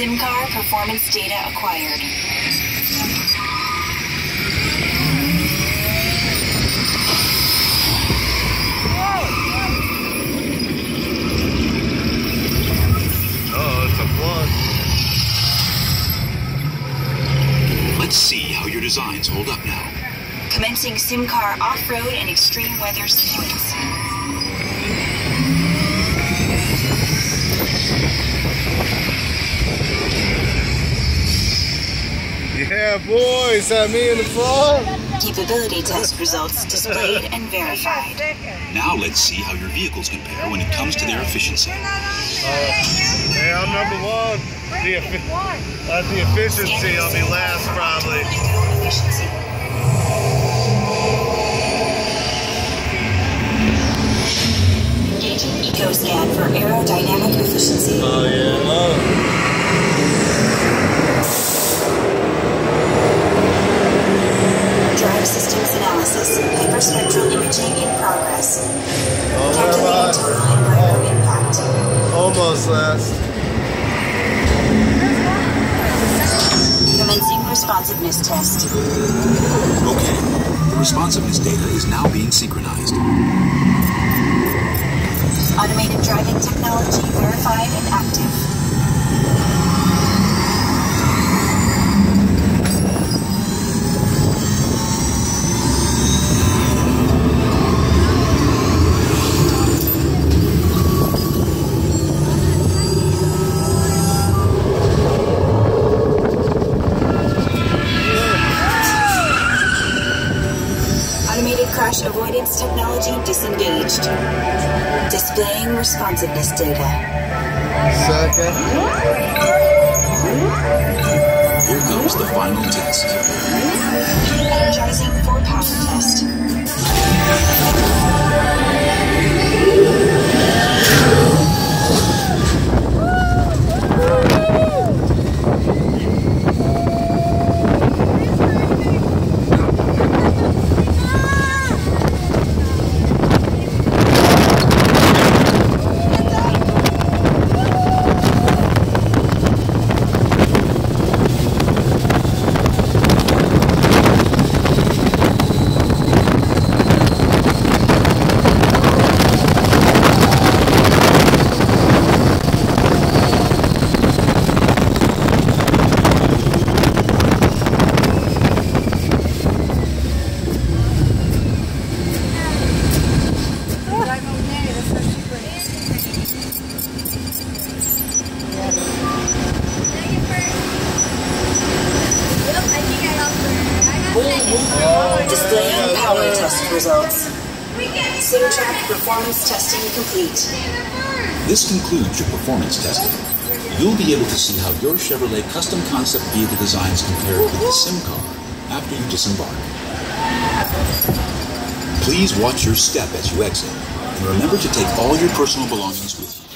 SIMCAR performance data acquired. Oh, it's a plug. Let's see how your designs hold up now. Commencing SIMCAR off-road and extreme weather sequence. Yeah, boys, that me in the front. Capability test results displayed and verified. Now let's see how your vehicles compare when it comes to their efficiency. Uh, hey, I'm number one. The effi- that's the efficiency. I'll be last probably. Efficiency. Engaging EcoScan for aerodynamic efficiency. Oh yeah. Oh. Systems analysis. Hyperspectral imaging in progress. Oh, Calculating where am total environmental impact. Almost last. Commencing responsiveness test. Okay, the responsiveness data is now being synchronized. Automated driving technology verified and active. Crash avoidance technology disengaged. Displaying responsiveness data. Second. Here comes the final test. Displaying power test results. SimTrack performance testing complete. This concludes your performance testing. You'll be able to see how your Chevrolet custom concept vehicle designs compare with the SimCar after you disembark. Please watch your step as you exit, and remember to take all your personal belongings with you.